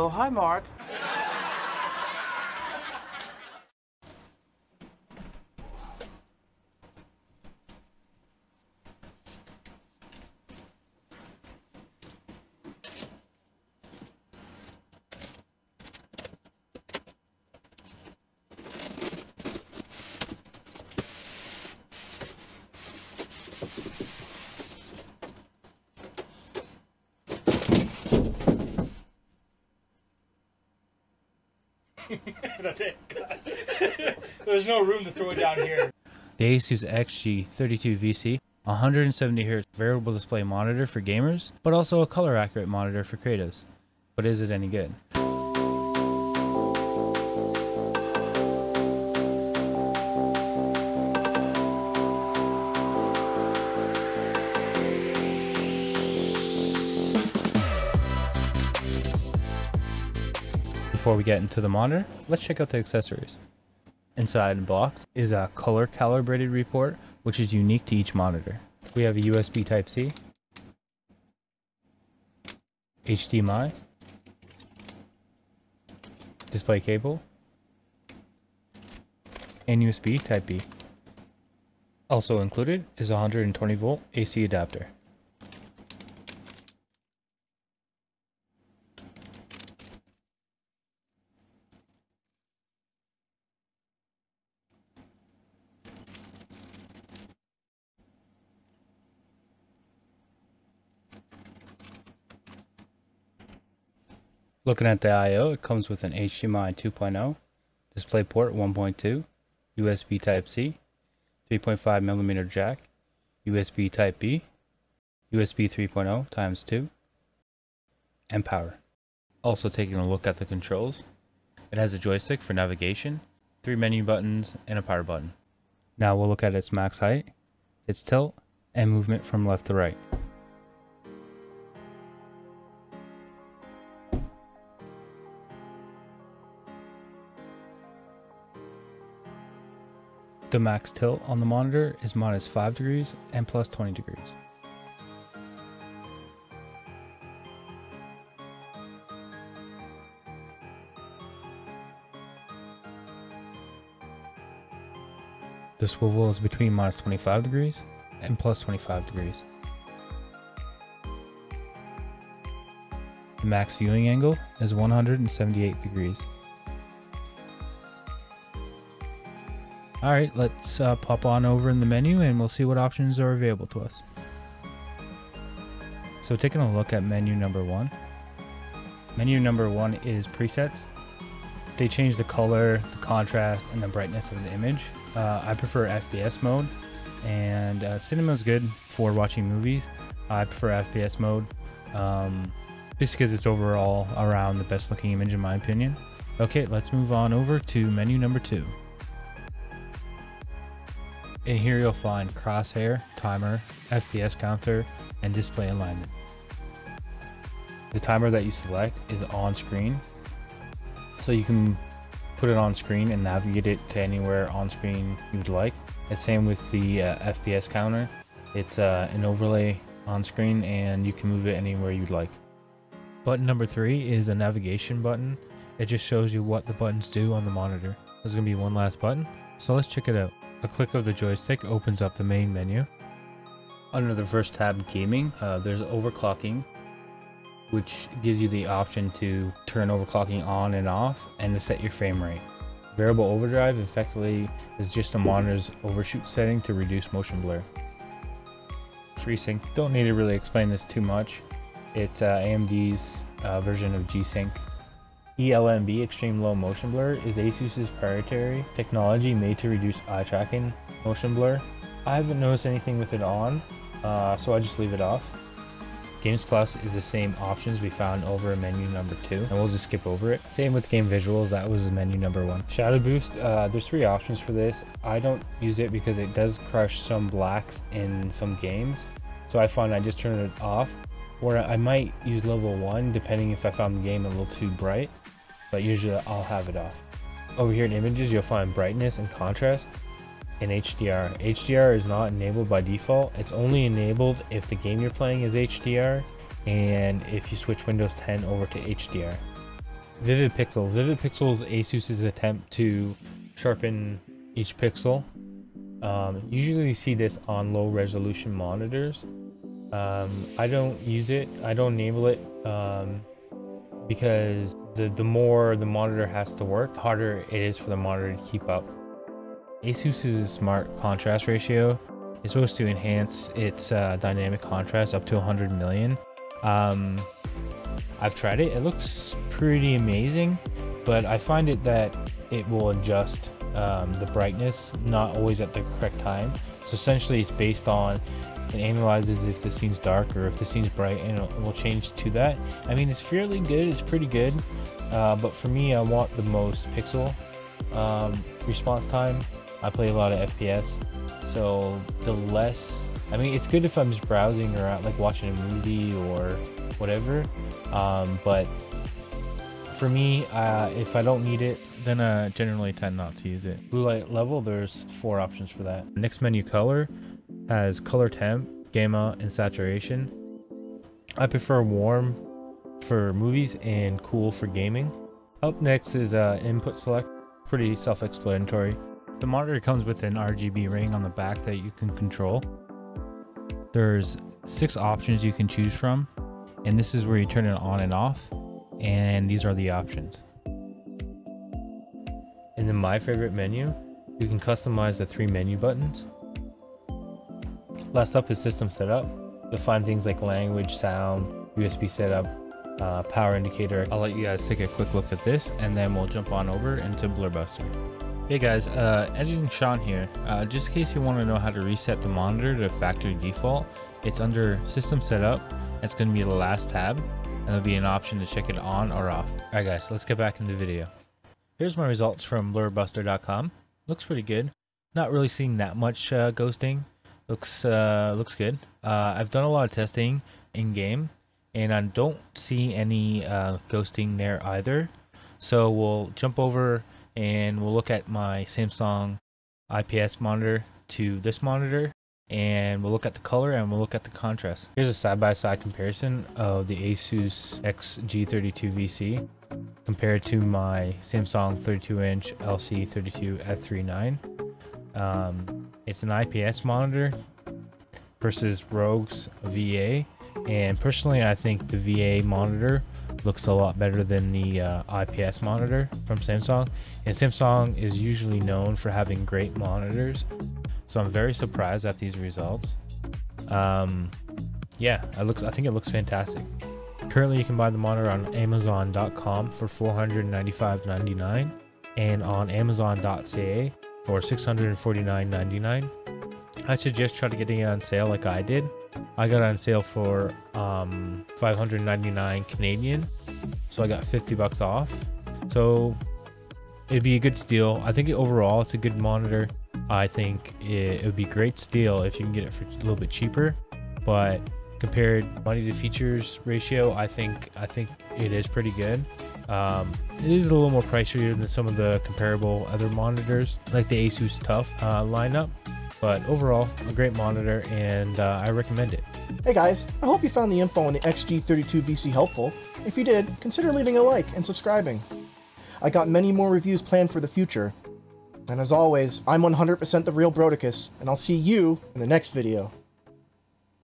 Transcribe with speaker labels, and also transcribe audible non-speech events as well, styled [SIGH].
Speaker 1: Oh, hi, Mark. [LAUGHS]
Speaker 2: That's it. [LAUGHS] There's no room to throw it down here. The Asus XG32VC, 170Hz variable display monitor for gamers, but also a color accurate monitor for creatives. But is it any good? Before we get into the monitor, let's check out the accessories. Inside the box is a color calibrated report, which is unique to each monitor. We have a USB Type-C, HDMI, display cable, and USB Type-B. Also included is a 120 volt AC adapter. Looking at the I.O., it comes with an HDMI 2.0, DisplayPort 1.2, USB Type-C, 3.5mm jack, USB Type-B, USB 3.0 times 2, and power. Also taking a look at the controls, it has a joystick for navigation, three menu buttons, and a power button. Now we'll look at its max height, its tilt, and movement from left to right. The max tilt on the monitor is minus 5 degrees and plus 20 degrees. The swivel is between minus 25 degrees and plus 25 degrees. The max viewing angle is 178 degrees. All right, let's uh, pop on over in the menu and we'll see what options are available to us. So taking a look at menu number one. Menu number one is presets. They change the color, the contrast, and the brightness of the image. Uh, I prefer FPS mode, and uh, cinema is good for watching movies. I prefer FPS mode, um, just because it's overall around the best looking image in my opinion. Okay, let's move on over to menu number two. In here you'll find crosshair, timer, FPS counter, and display alignment. The timer that you select is on screen, so you can put it on screen and navigate it to anywhere on screen you'd like. The same with the uh, FPS counter. It's uh, an overlay on screen and you can move it anywhere you'd like. Button number three is a navigation button. It just shows you what the buttons do on the monitor. There's gonna be one last button, so let's check it out. A click of the joystick opens up the main menu. Under the first tab, Gaming, uh, there's overclocking, which gives you the option to turn overclocking on and off and to set your frame rate. Variable overdrive effectively is just a monitor's overshoot setting to reduce motion blur. FreeSync, don't need to really explain this too much. It's uh, AMD's uh, version of G-Sync ELMB Extreme Low Motion Blur is ASUS's proprietary technology made to reduce eye tracking motion blur. I haven't noticed anything with it on, uh, so I just leave it off. Games Plus is the same options we found over menu number 2, and we'll just skip over it. Same with Game Visuals, that was menu number 1. Shadow Boost, uh, there's three options for this. I don't use it because it does crush some blacks in some games, so I find I just turn it off. Or I might use level 1 depending if I found the game a little too bright but usually I'll have it off. Over here in images, you'll find brightness and contrast in HDR. HDR is not enabled by default. It's only enabled if the game you're playing is HDR and if you switch Windows 10 over to HDR. Vivid Pixel. Vivid Pixel is Asus's attempt to sharpen each pixel. Um, usually you see this on low resolution monitors. Um, I don't use it. I don't enable it um, because the, the more the monitor has to work, harder it is for the monitor to keep up. Asus's smart contrast ratio is supposed to enhance its uh, dynamic contrast up to 100 million. Um, I've tried it. It looks pretty amazing, but I find it that it will adjust um, the brightness not always at the correct time. So essentially, it's based on it analyzes if the scene's dark or if the scene's bright, and it will change to that. I mean, it's fairly good. It's pretty good, uh, but for me, I want the most pixel um, response time. I play a lot of FPS, so the less. I mean, it's good if I'm just browsing or like watching a movie or whatever. Um, but for me, uh, if I don't need it, then I generally tend not to use it. Blue light level, there's four options for that. Next menu color has color temp, gamma, and saturation. I prefer warm for movies and cool for gaming. Up next is uh, input select, pretty self-explanatory. The monitor comes with an RGB ring on the back that you can control. There's six options you can choose from, and this is where you turn it on and off, and these are the options. In the My Favorite menu, you can customize the three menu buttons. Last up is System Setup. You'll find things like language, sound, USB setup, uh, power indicator. I'll let you guys take a quick look at this and then we'll jump on over into Blur Buster. Hey guys, uh, editing Sean here. Uh, just in case you want to know how to reset the monitor to factory default, it's under System Setup. It's going to be the last tab and there'll be an option to check it on or off. Alright guys, let's get back into the video. Here's my results from blurbuster.com. Looks pretty good. Not really seeing that much uh, ghosting. Looks uh, looks good. Uh, I've done a lot of testing in game, and I don't see any uh, ghosting there either. So we'll jump over and we'll look at my Samsung IPS monitor to this monitor and we'll look at the color and we'll look at the contrast. Here's a side-by-side -side comparison of the Asus XG32 VC compared to my Samsung 32-inch LC32 F39. Um, it's an IPS monitor versus ROG's VA, and personally, I think the VA monitor looks a lot better than the uh, IPS monitor from Samsung. And Samsung is usually known for having great monitors, so I'm very surprised at these results. Um, yeah, it looks. I think it looks fantastic. Currently, you can buy the monitor on Amazon.com for $495.99 and on Amazon.ca for $649.99. I suggest try to get it on sale like I did. I got it on sale for um, 599 Canadian, so I got 50 bucks off. So it'd be a good steal. I think overall it's a good monitor. I think it, it would be great steal if you can get it for a little bit cheaper, but compared money to features ratio, I think I think it is pretty good. Um, it is a little more pricier than some of the comparable other monitors, like the Asus TUF uh, lineup. But overall, a great monitor, and uh, I recommend it.
Speaker 1: Hey guys, I hope you found the info on the XG32VC helpful. If you did, consider leaving a like and subscribing. I got many more reviews planned for the future. And as always, I'm 100% the real Brodicus, and I'll see you in the next video.